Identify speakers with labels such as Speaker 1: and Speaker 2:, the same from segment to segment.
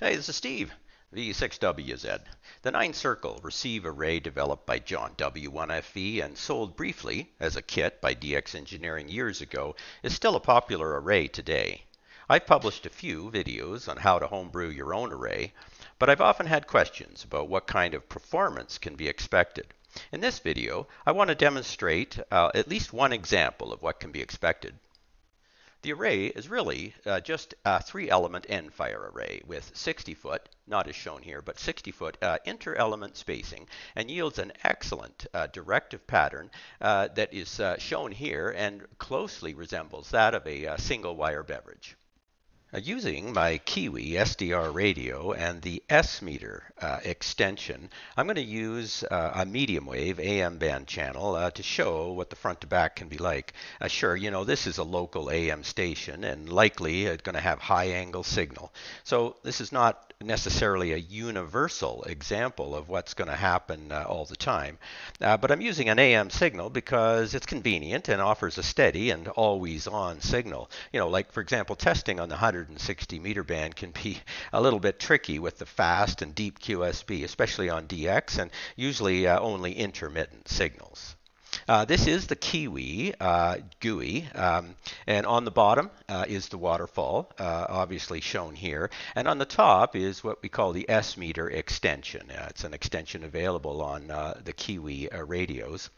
Speaker 1: Hey, this is Steve, VE6WZ. The nine circle receive array developed by John W1FE and sold briefly as a kit by DX Engineering years ago is still a popular array today. I've published a few videos on how to homebrew your own array, but I've often had questions about what kind of performance can be expected. In this video, I want to demonstrate uh, at least one example of what can be expected. The array is really uh, just a three-element end-fire array with 60-foot, not as shown here, but 60-foot uh, inter-element spacing and yields an excellent uh, directive pattern uh, that is uh, shown here and closely resembles that of a uh, single-wire beverage. Uh, using my Kiwi SDR radio and the S-meter uh, extension, I'm going to use uh, a medium wave AM band channel uh, to show what the front to back can be like. Uh, sure, you know, this is a local AM station and likely it's going to have high angle signal. So this is not necessarily a universal example of what's going to happen all the time. But I'm using an AM signal because it's convenient and offers a steady and always on signal. You know, like for example, testing on the 160 meter band can be a little bit tricky with the fast and deep QSB, especially on DX and usually uh, only intermittent signals. Uh, this is the Kiwi uh, GUI, um, and on the bottom uh, is the waterfall, uh, obviously shown here, and on the top is what we call the S-meter extension. Uh, it's an extension available on uh, the Kiwi radios.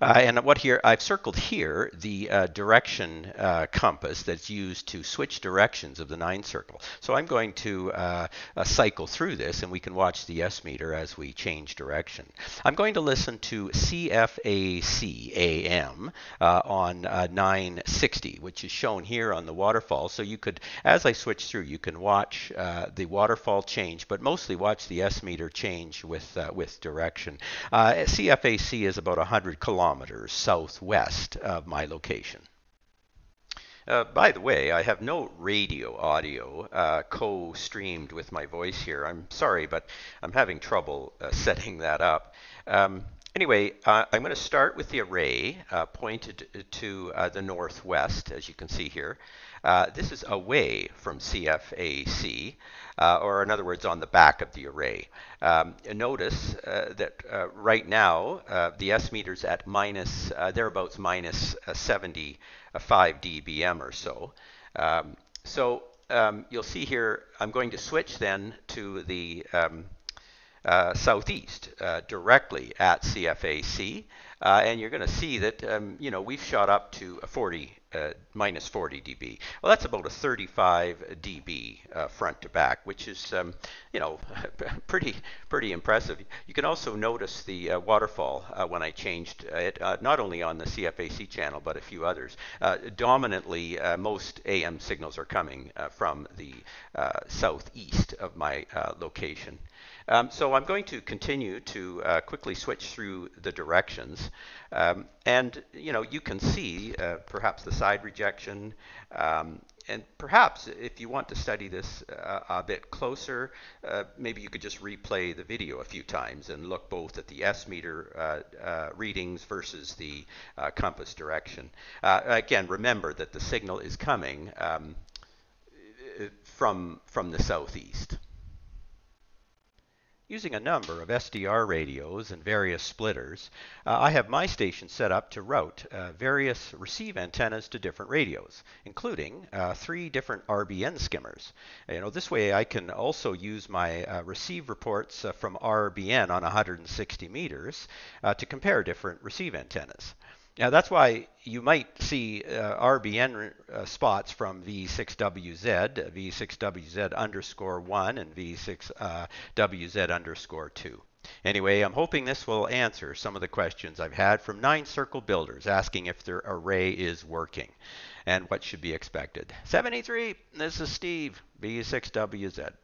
Speaker 1: Uh, and what here, I've circled here the uh, direction uh, compass that's used to switch directions of the nine circle. So I'm going to uh, uh, cycle through this and we can watch the S meter as we change direction. I'm going to listen to CFAC AM uh, on 960, which is shown here on the waterfall. So you could, as I switch through, you can watch the waterfall change, but mostly watch the S meter change with, with direction. CFAC is about 100 kilometers kilometers southwest of my location. Uh, by the way, I have no radio audio uh, co-streamed with my voice here. I'm sorry, but I'm having trouble uh, setting that up. Um, anyway, uh, I'm going to start with the array uh, pointed to uh, the northwest, as you can see here. this is away from CFAC uh, or in other words, on the back of the array. Um, notice uh, that uh, right now uh, the S meter's at minus, uh, thereabouts uh, 75 dBm or so. Um, so um, you'll see here, I'm going to switch then to the um, Uh, southeast uh, directly at CFAC. Uh, and you're going to see that um, you know we've shot up to 40 uh, minus 40 dB. Well, that's about a 35 dB uh, front to back, which is, um, you know, pretty pretty impressive. You can also notice the uh, waterfall uh, when I changed it, uh, not only on the CFAC channel, but a few others. Uh, dominantly, most AM signals are coming from the southeast of my location. Um, so I'm going to continue to quickly switch through the directions. Um, and, you know, you can see uh, perhaps the side rejection. Um, and perhaps if you want to study this uh, a bit closer, uh, maybe you could just replay the video a few times and look both at the S meter uh, uh, readings versus the compass direction. again, remember that the signal is coming um, from, from the southeast. Using a number of SDR radios and various splitters, uh, I have my station set up to route uh, various receive antennas to different radios, including uh, three different RBN skimmers. You know, this way I can also use my uh, receive reports uh, from RBN on 160 meters uh, to compare different receive antennas. Now that's why you might see uh, RBN uh, spots from VE6WZ, VE6WZ underscore 1, and VE6WZ uh, underscore 2. Anyway, I'm hoping this will answer some of the questions I've had from nine circle builders asking if their array is working and what should be expected. 73, this is Steve, VE6WZ.